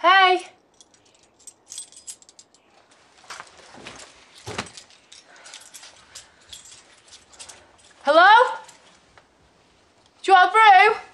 Hey. Hello? Do you want a brew?